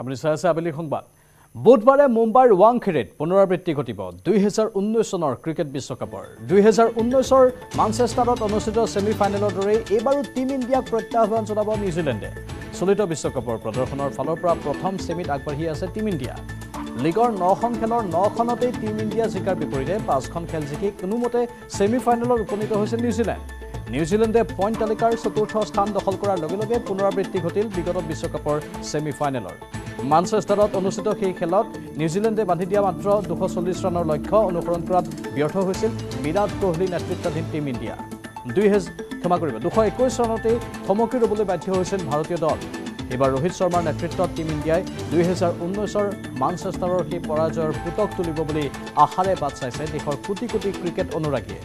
আপুনি চাই আছে আবেলি সংবাদ। বুধবাৰে মুম্বাইৰ ৱাংখেৰেত পুনৰাবৃত্তি ঘটিব। দুহেজাৰ ঊনৈছ চনৰ ক্ৰিকেট বিশ্বকাপৰ। দুহেজাৰ ঊনৈছৰ মানচেষ্টাৰত অনুষ্ঠিত ছেমি ফাইনেলৰ দৰেই এইবাৰো টীম ইণ্ডিয়াক প্ৰত্যাহ্বান জনাব নিউজিলেণ্ডে। চলিত বিশ্বকাপৰ প্ৰদৰ্শনৰ ফালৰ পৰা প্ৰথম ছেমিত আগবাঢ়ি আছে টীম ইণ্ডিয়া। লীগৰ নখন খেলৰ নখনতেই টীম ইণ্ডিয়া জিকাৰ বিপৰীতে পাঁচখন খেল জিকি কোনোমতে ছেমি ফাইনেলত উপনীত হৈছে নিউজিলেণ্ড। নিউজিলেণ্ডে পইণ্ট তালিকাৰ চতুৰ্থ স্থান দখল কৰাৰ লগে লগে পুনৰাবৃত্তি ঘটিল বিগত বিশ্বকাপৰ ছেমি ফাইনেলৰ মানচেষ্টাৰত অনুষ্ঠিত সেই খেলত নিউজিলেণ্ডে বান্ধি দিয়া মাত্ৰ দুশ চল্লিছ ৰানৰ লক্ষ্য অনুসৰণ কৰাত ব্যৰ্থ হৈছিল বিৰাট কোহলি নেতৃত্বাধীন টীম ইণ্ডিয়া। দুই হেজাৰ ক্ষমা কৰিব। দুশ একৈছ ৰানতেই থমকি ৰ'বলৈ বাধ্য হৈছিল ভাৰতীয় দল। এইবাৰ ৰোহিত শৰ্মাৰ নেতৃত্বত টীম ইণ্ডিয়াই দুহেজাৰ ঊনৈছৰ মানচেষ্টাৰৰ সেই পৰাজয়ৰ পুতক তুলিব বুলি আশাৰে বাট চাইছে দেশৰ কোটি কোটি ক্ৰিকেট অনুৰাগীয়ে।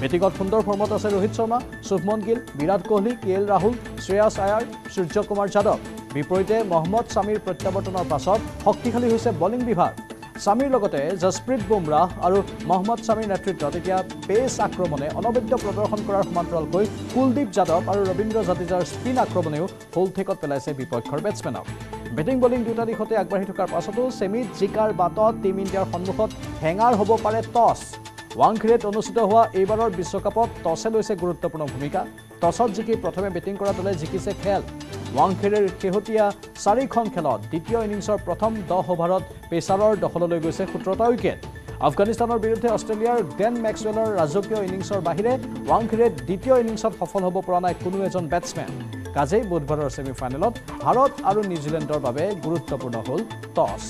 বেটিঙত সুন্দৰ ফৰ্মত আছে ৰোহিত শৰ্মা শুভমন গিল বিৰাট কোহলি কে এল ৰাহুল শ্ৰেয়াছ আয়াৰ সূৰ্যকুমাৰ যাদৱ। বিপৰীতে মহম্মদ স্বামীৰ প্ৰত্যাৱৰ্তনৰ পাছত শক্তিশালী হৈছে বলিং বিভাগ। স্বামীৰ লগতে জছপ্ৰীত বুমৰাহ আৰু মহম্মদ স্বামীৰ নেতৃত্বত এতিয়া পেচ আক্ৰমণে অনবদ্য প্ৰদৰ্শন কৰাৰ সমান্তৰালকৈ কুলদীপ যাদৱ আৰু ৰবীন্দ্ৰ জাদেজাৰ স্পিন আক্ৰমণেও ফুল ঠেকত পেলাইছে বিপক্ষৰ বেটছমেনক বেটিং বলিং দুটা দিশতে আগবাঢ়ি থকাৰ পাছতো ছেমিত জিকাৰ বাটত টীম ইণ্ডিয়াৰ সন্মুখত হেঙাৰ হ'ব পাৰে টছ। ৱাংখেৰেত অনুষ্ঠিত হোৱা এইবাৰৰ বিশ্বকাপত টছে লৈছে গুৰুত্বপূৰ্ণ ভূমিকা। টছত জিকি প্ৰথমে বেটিং কৰা দলে জিকিছে খেল। ৱাংখেৰেৰ শেহতীয়া চাৰিখন খেলত দ্বিতীয় ইনিংছৰ প্ৰথম দহ অভাৰত পেচাৰৰ দখললৈ গৈছে সোতৰটা উইকেট। আফগানিস্তানৰ বিৰুদ্ধে অষ্ট্ৰেলিয়াৰ গ্লেন মেক্সৱেলৰ ৰাজকীয় ইনিংছৰ বাহিৰে ৱাংখেৰেত দ্বিতীয় ইনিংছত সফল হ'ব পৰা নাই কোনো এজন বেটছমেন। কাজেই বুধবাৰৰ ছেমি ফাইনেলত ভাৰত আৰু নিউজিলেণ্ডৰ বাবে গুৰুত্বপূৰ্ণ হ'ল টছ।